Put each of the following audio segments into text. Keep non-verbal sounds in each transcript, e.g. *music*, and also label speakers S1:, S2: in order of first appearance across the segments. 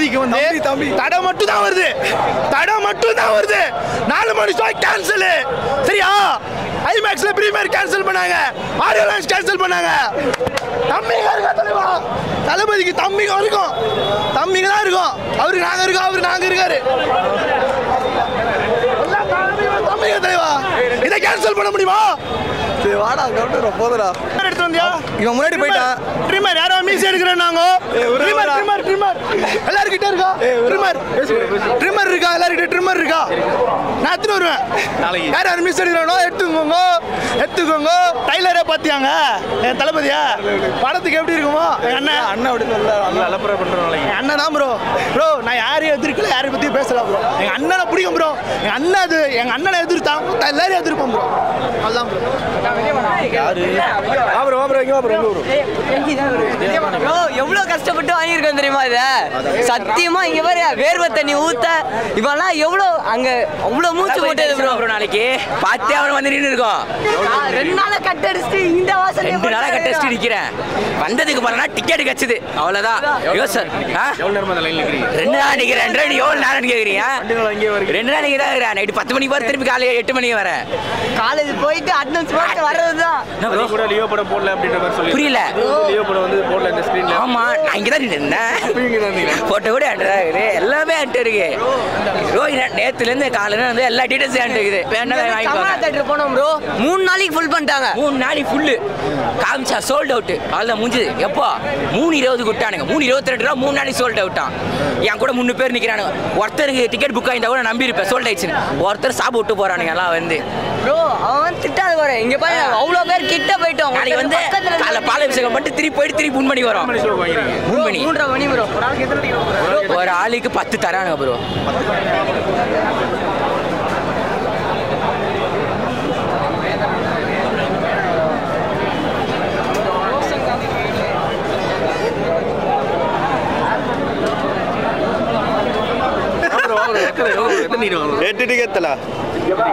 S1: என் தளபதிக்கு வந்து தம்பி தடை மட்டும் தான் வருது. தடை மட்டும் தான் வருது. நாலு மணி ஷோ கேன்சல் சரியா? ஐமேக்ஸ்ல பிரீமியர் கேன்சல் பண்ணாங்க. ஆடியோ லான்ச் கேன்சல் பண்ணாங்க. தம்பிங்க இருக்கா தலைவா? தளபதிக்கு தம்பிங்க இருக்கும் தம்பிங்க தான் இருக்கும். அவருக்கு நாங்க இருக்கோம் அவருக்கு நாங்க இருக்காரு. தம்பிங்க தலைவா. இதை கேன்சல் பண்ண முடியுமா?
S2: சரி வாடா கவுண்டர் போதுடா.
S1: வந்தியா?
S2: இவன் முன்னாடி போயிட்டான்.
S1: ட்ரிம்மர் யாரோ மீசி எடுக்கிறேன்னாங்க ட்ரிம்மர் ட்ரிம்மர் ட்ரிம்மர் எல்லார்கிட்ட இருக்கா? ட்ரிம்மர் ட்ரிம்மர் இருக்கா? எல்லார்கிட்ட ட்ரிம்மர் இருக்கா? நான் எடுத்துட்டு வருவேன்? யார் யார் மீசி எடுக்கிறானோ எடுத்துக்கோங்க. எடுத்துக்கோங்க. டைலரே பார்த்தியாங்க என் தளபதியா? படத்துக்கு எப்படி இருக்குமோ? என் அண்ணன்.
S2: அண்ணன் அப்படி அண்ணன் அலப்பறை பண்றோம்
S1: என் அண்ணன் தான் ப்ரோ ப்ரோ நான் யாரையும் எதிர்க்கல யாரையும் பத்தி பேசல ப்ரோ எங்க அண்ணனை பிடிக்கும் ப்ரோ எங்க அண்ணன் அது எங்க அண்ணனை எதிர்த்தான். நான் எல்லாரையும் எதிர்ப்போம் ப்ரோ அதுதான் ப்ரோ
S2: யாரு? வா ப்ரோ வா ப்ரோ இங்க வா ப்ரோ இங்க ப்ரோ
S3: ப்ரோ எவ்வளோ கஷ்டப்பட்டு வாங்கியிருக்கோம் தெரியுமா இதை? சத்தியமா இங்க பாரு வேர்வை தண்ணி ஊத்த. இவெல்லாம் எவ்வளோ அங்க அவ்வளோ மூச்சு போட்டது ப்ரோ
S4: ப்ரோ நாளைக்கு. பார்த்தே அவன் வந்து நின்று இருக்கோம்.
S3: ரெண்டு நாளா கட் அடிச்சுட்டு இந்த வாசல்
S4: ரெண்டு நாளா கட்டடிச்சுட்டு நிக்கிறேன். வந்ததுக்கு பாருனா டிக்கெட் கிடைச்சது அவ்வளவுதான். யோ சார்
S2: எவ்வளவு நேரமா அந்த லைன்ல இருக்கீங்க
S4: ரெண்டு நாள் நிக்கிறேன். ரெண்டு நாள் எவ்வளவு நேரம் கேக்குறீங்க ரெண்டு நாள் நிக்கிறேன் இருக்கிறேன். நைட்டு பத்து மணிக்கு வர திருப்பி காலையில எட்டு மணிக்கு வரேன்.
S3: காலேஜ் போயிட்டு அட்டனன்ஸ் போட்டு வர்றதுதான்.
S2: கூட லியோ படம் போடல. அப்படின்ற மாதிரி சொல்லி
S4: புரியல.
S2: லியோ படம் வந்து போடல இந்த ஸ்கிரீன்ல
S4: ஆமா நான் இங்க தான் நின்றேன்
S2: இங்க தான் இருந்தீங்க
S4: போட்டோ கூட தான் இருக்குது. எல்லாமே என்கிட்ட இருக்கு. நேத்துல இருந்து காலையில இருந்து எல்லா டீடைல்ஸும் என்கிட்ட இருக்குது? வேணா
S3: தேட்டர் போனோம் ப்ரோ மூணு நாளைக்கு ஃபுல் பண்ணிட்டாங்க.
S4: மூணு நாளைக்கு ஃபுல்லு காமிச்சா சோல்ட் அவுட் அவ்வளோதான் முடிஞ்சது எப்போ? மூணு இருபது விட்டானுங்க. மூணு இருபத்தி ரெண்டு ரூபா மூணு நாளைக்கு சோல்ட் அவுட்டான் என் கூட மூணு பேர் நிற்கிறானுங்க ஒருத்தருக்கு டிக்கெட் புக் ஆயிருந்தா கூட நம்பியிருப்பேன். சோல்ட் ஆயிடுச்சுன்னு. ஒருத்தர் சாப்பிட்டு விட்டு போறானுங்க எல்லாம் வந்து.
S3: ப்ரோ அவன் திட்டாத பாரு. இங்க பாரு அவ்வளோ பேர் கிட்ட போயிட்டோம்.
S4: நாளைக்கு வந்து காலைல பாலாபிஷேகம் பண்ணிட்டு திருப்பி போயிட்டு திருப்பி மூணு மணிக்கு வரோம் மூணு மணி
S3: மூன்றரை மணி ப்ரோ
S4: ஒரு ஆளுக்கு பத்து தரானுங்க ப்ரோ
S2: வா bro, வா எப்படி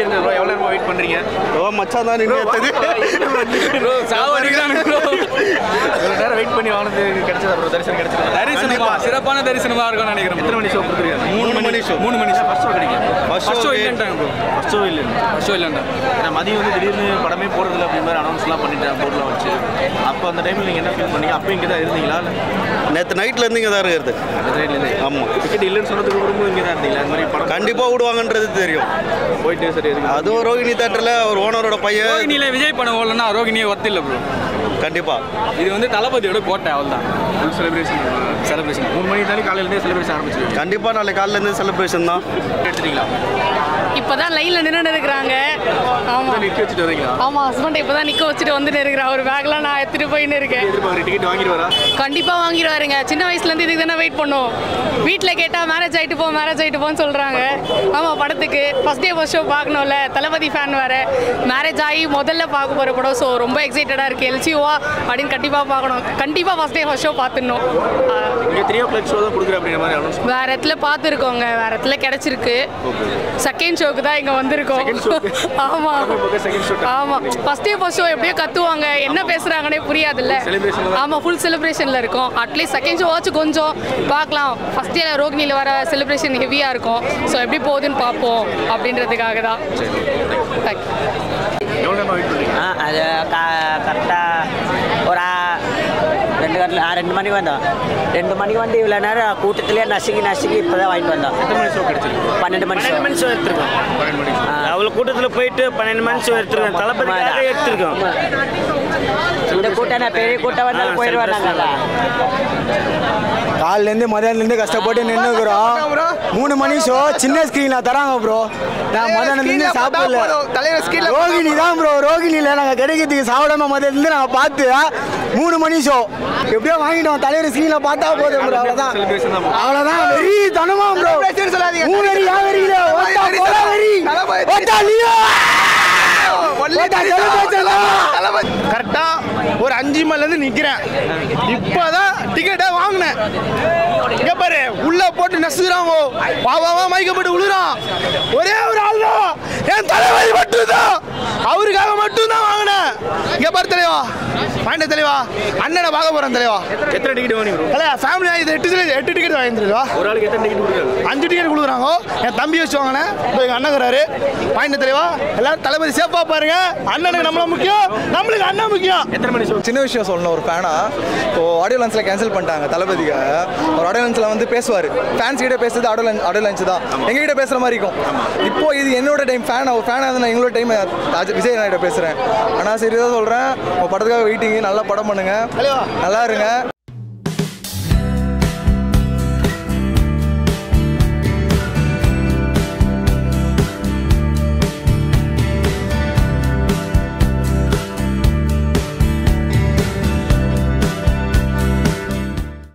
S2: இருந்தது bro? எவ்வளவு நேரமா வெயிட் பண்றீங்க?
S5: ஓ மச்சான் தான் நின்று
S2: ப்ரோ சாவடிக்கிறானு ப்ரோ இவ்வளவு நேரம் வெயிட் பண்ணி வாங்கினது கிடைச்சதா ப்ரோ தரிசனம் கிடைச்சதா?
S6: தரிசனமா? சிறப்பான தரிசனமா இருக்கும்னு நினைக்கிறேன்
S2: எத்தனை மணி ஷோ கொடுத்துருக்காங்க?
S5: மூணு மணி ஷோ
S6: மூணு மணி
S2: ஃபர்ஸ்ட் ஷோ கிடைக்கும்
S5: ஃபர்ஸ்ட்
S6: ஷோ
S5: ஷோ
S6: இல்லைன்ட்டாங்க ப்ரோ
S2: ஃபர்ஸ்ட் ஷோ இல்லை.
S6: ஃபர்ஸ்ட் ஷோ இல்லைன்டா
S2: ஏன்னா மதியம் வந்து திடீர்னு படமே போடுறதில்ல அப்படி மாதிரி அனௌன்ஸ்லாம் பண்ணிட்டேன் போர்ட்லாம் வச்சு. அப்போ அந்த டைமில் நீங்கள் என்ன ஃபீல் பண்ணீங்க? அப்போ இங்கே தான் இருந்தீங்களா? இல்லை?
S5: நேற்று நைட்ல இருந்து இங்கே தான் இருக்கிறது.
S2: அந்த ட்ரெயின்லேருந்து
S5: ஆமா.
S2: டிக்கெட் இல்லைன்னு சொன்னதுக்கு அப்புறமும் இங்கே தான் இருந்தீங்களா? அந்த மாதிரி படம்
S5: கண்டிப்பா விடுவாங்கன்றது தெரியும்.
S2: போயிட்டு சரி
S5: அதுவும் ரோகிணி தேட்டர்ல ஒரு ஓனரோட பையன்.
S6: ரோகிணியில விஜய் படம் ஓடலன்னா ரோகிணியே ஒர்த்து இல்லை ப்ரோ
S5: கண்டிப்பா.
S6: இது வந்து தளபதியோட கோட்டை அவள்
S2: தான் செலிப்ரேஷன்
S6: செலிப்ரேஷன்
S2: மூணு மணி தாண்டி காலையிலேருந்தே செலிப்ரேஷன் ஆரம்பிச்சிருக்கீங்க
S5: கண்டிப்பா நாளைக்கு காலையில இருந்து செலிப்ரேஷன் தான்.
S2: எடுத்துட்டீங்களா?
S7: இப்பதான் லைன்ல நின்று இருக்கிறாங்க. ஆமா.
S2: நிற்க வச்சுட்டு வரீங்களா
S7: ஆமா ஹஸ்பண்ட் இப்பதான் நிக்க வச்சுட்டு வந்துட்டு இருக்கிறேன் ஒரு பேக்லாம் நான் எடுத்துட்டு போயின்னு இருக்கேன்.
S2: டிக்கெட் வாங்கிட்டு வரா
S7: கண்டிப்பா வாங்கிடுவாருங்க. சின்ன வயசுல இருந்து இதுக்கு தானே வெயிட் பண்ணோம். வீட்ல கேட்டா மேரேஜ் ஆயிட்டு போ மேரேஜ் ஆயிட்டு போன்னு சொல்றாங்க. ஆமா படத்துக்கு. ஃபர்ஸ்ட் டே ஃபர்ஸ்ட் ஷோ பார்க்கணும்ல. தளபதி ஃபேன் வேற. மேரேஜ் ஆகி முதல்ல பார்க்க போற படம். ஸோ ரொம்ப எக்ஸைட்டடா இருக்கு. எல்சிஓவா அப்படின்னு கண்டிப்பா பார்க்கணும். கண்டிப்பா ஃபர்ஸ்ட் டே ஃபர்ஸ்ட் ஷோ பார்த்துடணும்.
S2: த்ரீ ஓ கிளாக் ஷோ தான் கொடுக்குற அப்படிங்கிற மாதிரி அனௌன்ஸ்
S7: வேற இடத்துல பார்த்துருக்கோங்க வேற இடத்துல கிடைச்சிருக்கு. செகண்ட் ஷோக்கு தான் இங்க வந்திருக்கோம். *laughs* ஆமா.
S2: செகண்ட் ஷோ
S7: ஆமா. ஃபர்ஸ்ட் டே ஃபர்ஸ்ட் ஷோ எப்படியோ கத்துவாங்க. என்ன பேசுறாங்கன்னே புரியாதுல்ல.
S2: Celebration ல தான்.
S7: ஆமா ஃபுல் செலிப்ரேஷன்ல இருக்கும். அட்லீஸ்ட் செகண்ட் ஷோ ஆச்சும் கொஞ்சம். பார்க்கலாம். ஃபர்ஸ்ட் டே ரோகிணியில் வர செலிப்ரேஷன் ஹெவியா இருக்கும். ஸோ எப்படி போகுதுன்னு பார்ப்போம் அப்படின்றதுக்காக தான்.
S8: ஆ அது கரெக்டாக ஒரு கட்டில் ரெண்டு மணிக்கு வந்தோம் ரெண்டு மணிக்கு வந்து இவ்வளோ நேரம் கூட்டத்திலே நசுங்கி நசுங்கி இப்போ தான் வாங்கிட்டு வந்தோம்
S2: எத்தனை மணி ஷோ கிடைச்சிருக்கு
S8: பன்னெண்டு மணி
S9: பன்னெண்டு மணி ஷோ எடுத்திருக்கோம்
S2: பன்னெண்டு மணி
S9: அவ்வளோ கூட்டத்தில் போயிட்டு பன்னெண்டு மணி ஷோ எடுத்திருக்கோம் தளபதிக்காக எடுத்திருக்கோம்
S8: இந்த கூட்டம் பெரிய கூட்டம் வந்தாலும் நாங்கள்
S10: காலிலேருந்து மதியானத்துலேருந்து கஷ்டப்பட்டு நின்றுக்கிறோம் மூணு மணி ஷோ சின்ன ஸ்க்ரீனில் தராங்க ப்ரோ நான் மதியானத்துலேருந்து சாப்பிடல ரோகிணி தான் ப்ரோ ரோகிணியில் நாங்கள் கிடைக்கிறதுக்கு சாப்பிடாம மதியானத்துலேருந்து நாங்கள் பார்த்து மூணு மணி ஷோ எப்படியோ வாங்கிட்டோம். தலைவர் ஸ்க்ரீனில் பார்த்தா போதும் ப்ரோ அவ்வளோதான்
S2: செலிப்ரேஷன் தான்
S10: அவ்வளோதான் வெறி தனமா ப்ரோ. மூணு வெறி. யா வெறியில ஓட்டா போடா வெறி. ஓட்டா லியோ
S1: ஒல்லி கரெக்டா ஒரு அஞ்சு மணில இருந்து நிக்கிறேன். இப்பதான் டிக்கெட்டை வாங்கினேன். இங்க பாரு. உள்ள போட்டு நசுக்குறாங்க வா வா வா மைக்க போட்டு விழுறான் ஒரே ஒரு ஆள் தான் என் தலைவலி மட்டும்தான். அவருக்காக மட்டும்தான் வாங்கினேன். இங்க பாரு தலைவா. வாண்ட தலைவா. அண்ணனை பார்க்க போறேன் தலைவா.
S2: எத்தனை டிக்கெட் வாங்கி
S1: தலைவா ஃபேமிலி இது எட்டு எட்டு டிக்கெட் வாங்கி தலைவா.
S2: ஒரு ஆளுக்கு எத்தனை டிக்கெட் கொடுக்குறாங்க?
S1: அஞ்சு டிக்கெட் கொடுக்குறாங்க. என் தம்பி வச்சு வாங்கினேன். இப்போ எங்கள் அண்ணங்கிறாரு வாங்கிட்டு தலைவா. எல்லாரும் தளபதி சேஃபாக பாருங்க. அண்ணனுக்கு நம்மள முக்கியம். நம்மளுக்கு அண்ணன் முக்கியம்.
S2: எத்தனை மணி
S11: சின்ன விஷயம் சொல்லணும். ஒரு ஃபேனா இப்போ ஆடியோ லன்ச்சில் கேன்சல் பண்ணிட்டாங்க தளபதிக்கு ஒரு ஆடியோ லன்ச்சில் வந்து பேசுவார். ஃபேன்ஸ் கிட்ட பேசுறது லஞ்ச் ஆடியோ லஞ்ச் தான். எங்ககிட்ட பேசுகிற மாதிரி இருக்கும். இப்போ இது என்னோட டைம் ஃபேன் ஒரு ஃபேனாக நான் எங்களோட டைம் விஜய் நான் பேசுகிறேன் ஆனால் சரி தான் சொல்கிறேன் உங்கள் படத்துக்காக வெயிட்டிங் நல்லா படம் பண்ணுங்க. நல்லா இருங்க.